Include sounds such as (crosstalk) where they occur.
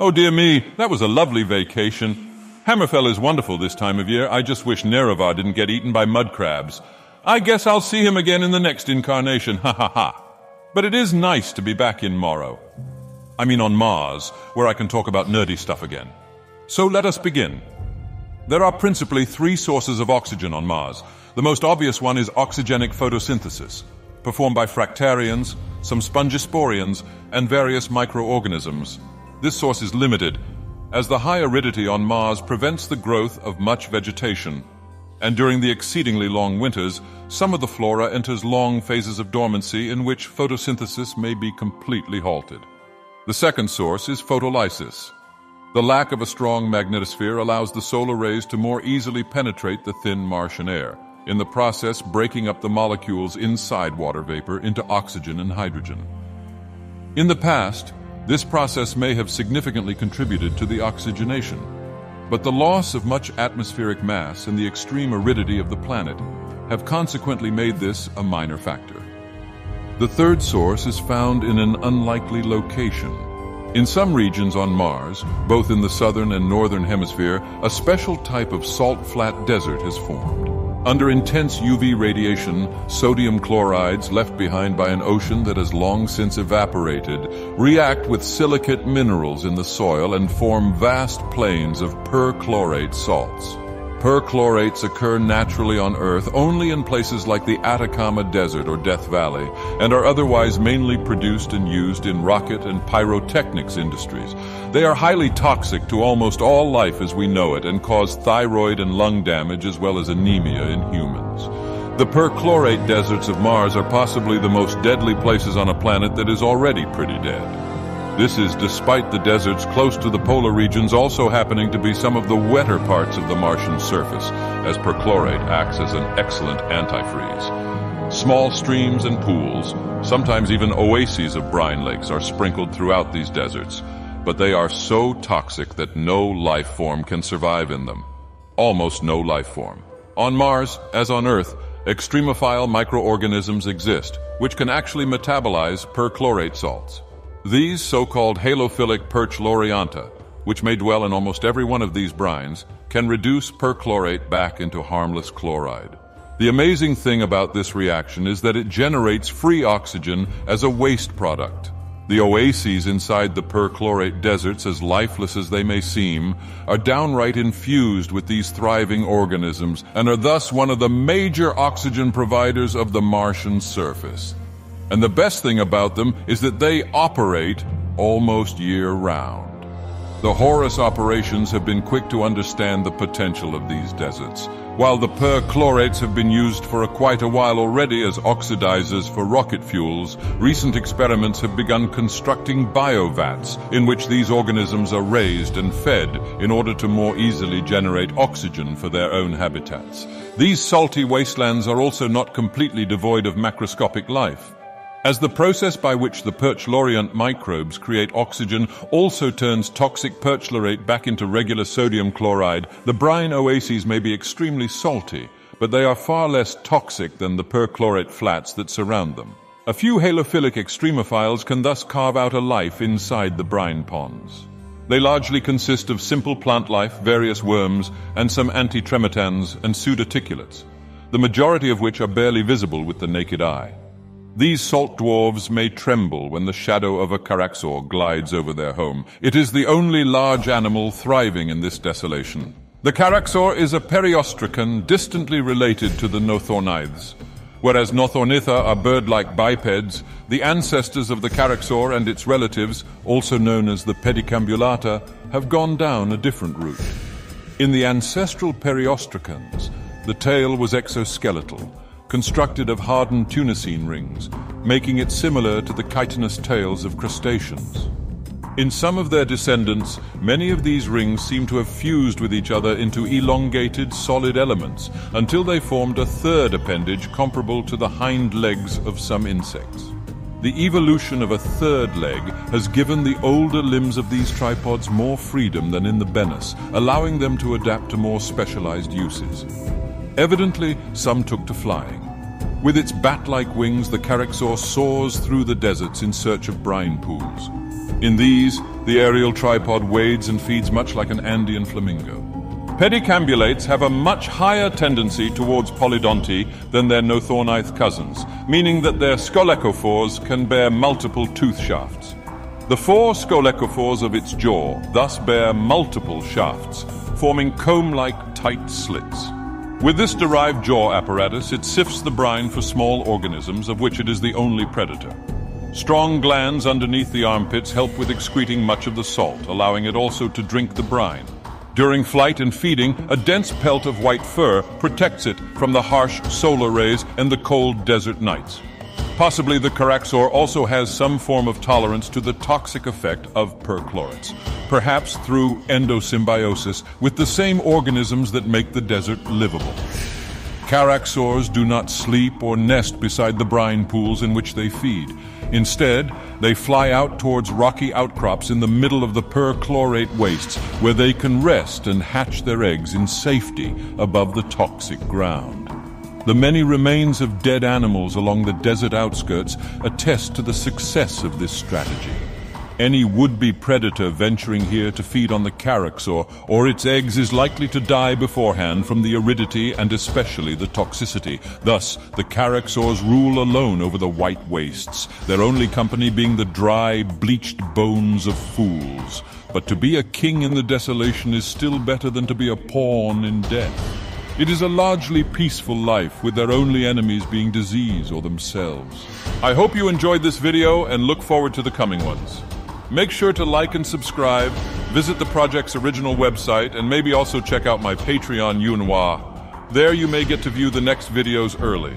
Oh dear me, that was a lovely vacation. Hammerfell is wonderful this time of year. I just wish Nerevar didn't get eaten by mud crabs. I guess I'll see him again in the next incarnation, (laughs) ha ha ha. But it is nice to be back in Morrow. I mean on Mars, where I can talk about nerdy stuff again. So let us begin. There are principally three sources of oxygen on Mars. The most obvious one is oxygenic photosynthesis, performed by fractarians, some spongisporians, and various microorganisms. This source is limited, as the high aridity on Mars prevents the growth of much vegetation, and during the exceedingly long winters, some of the flora enters long phases of dormancy in which photosynthesis may be completely halted. The second source is photolysis. The lack of a strong magnetosphere allows the solar rays to more easily penetrate the thin Martian air, in the process breaking up the molecules inside water vapor into oxygen and hydrogen. In the past, this process may have significantly contributed to the oxygenation, but the loss of much atmospheric mass and the extreme aridity of the planet have consequently made this a minor factor. The third source is found in an unlikely location. In some regions on Mars, both in the southern and northern hemisphere, a special type of salt flat desert has formed. Under intense UV radiation, sodium chlorides left behind by an ocean that has long since evaporated react with silicate minerals in the soil and form vast plains of perchlorate salts. Perchlorates occur naturally on Earth only in places like the Atacama Desert or Death Valley, and are otherwise mainly produced and used in rocket and pyrotechnics industries. They are highly toxic to almost all life as we know it and cause thyroid and lung damage as well as anemia in humans. The perchlorate deserts of Mars are possibly the most deadly places on a planet that is already pretty dead. This is despite the deserts close to the polar regions also happening to be some of the wetter parts of the Martian surface, as perchlorate acts as an excellent antifreeze. Small streams and pools, sometimes even oases of brine lakes, are sprinkled throughout these deserts, but they are so toxic that no life form can survive in them. Almost no life form. On Mars, as on Earth, extremophile microorganisms exist, which can actually metabolize perchlorate salts. These so-called halophilic perchlorianta, which may dwell in almost every one of these brines, can reduce perchlorate back into harmless chloride. The amazing thing about this reaction is that it generates free oxygen as a waste product. The oases inside the perchlorate deserts, as lifeless as they may seem, are downright infused with these thriving organisms and are thus one of the major oxygen providers of the Martian surface. And the best thing about them is that they operate almost year-round. The Horus operations have been quick to understand the potential of these deserts. While the perchlorates have been used for a quite a while already as oxidizers for rocket fuels, recent experiments have begun constructing biovats in which these organisms are raised and fed in order to more easily generate oxygen for their own habitats. These salty wastelands are also not completely devoid of macroscopic life. As the process by which the perchloriant microbes create oxygen also turns toxic perchlorate back into regular sodium chloride, the brine oases may be extremely salty, but they are far less toxic than the perchlorate flats that surround them. A few halophilic extremophiles can thus carve out a life inside the brine ponds. They largely consist of simple plant life, various worms, and some antitrematans and pseudoticulates, the majority of which are barely visible with the naked eye. These salt dwarves may tremble when the shadow of a Caraxor glides over their home. It is the only large animal thriving in this desolation. The Caraxor is a periostracon distantly related to the Nothornithes. Whereas Nothornitha are bird-like bipeds, the ancestors of the Caraxor and its relatives, also known as the Pedicambulata, have gone down a different route. In the ancestral periostracons, the tail was exoskeletal, constructed of hardened tunicine rings, making it similar to the chitinous tails of crustaceans. In some of their descendants, many of these rings seem to have fused with each other into elongated solid elements until they formed a third appendage comparable to the hind legs of some insects. The evolution of a third leg has given the older limbs of these tripods more freedom than in the Benus, allowing them to adapt to more specialized uses. Evidently, some took to flying. With its bat-like wings, the Caraxor soars through the deserts in search of brine pools. In these, the aerial tripod wades and feeds much like an Andean flamingo. Pedicambulates have a much higher tendency towards polydonty than their nothornite cousins, meaning that their scolecophores can bear multiple tooth shafts. The four scolecophores of its jaw thus bear multiple shafts, forming comb-like tight slits. With this derived jaw apparatus, it sifts the brine for small organisms, of which it is the only predator. Strong glands underneath the armpits help with excreting much of the salt, allowing it also to drink the brine. During flight and feeding, a dense pelt of white fur protects it from the harsh solar rays and the cold desert nights. Possibly the Caraxor also has some form of tolerance to the toxic effect of perchlorates, perhaps through endosymbiosis with the same organisms that make the desert livable. Caraxors do not sleep or nest beside the brine pools in which they feed. Instead, they fly out towards rocky outcrops in the middle of the perchlorate wastes, where they can rest and hatch their eggs in safety above the toxic ground. The many remains of dead animals along the desert outskirts attest to the success of this strategy. Any would-be predator venturing here to feed on the Caraxor or its eggs is likely to die beforehand from the aridity and especially the toxicity. Thus, the Caraxors rule alone over the white wastes, their only company being the dry, bleached bones of fools. But to be a king in the desolation is still better than to be a pawn in death. It is a largely peaceful life, with their only enemies being disease or themselves. I hope you enjoyed this video and look forward to the coming ones. Make sure to like and subscribe, visit the project's original website, and maybe also check out my Patreon, Yunhua. There you may get to view the next videos early.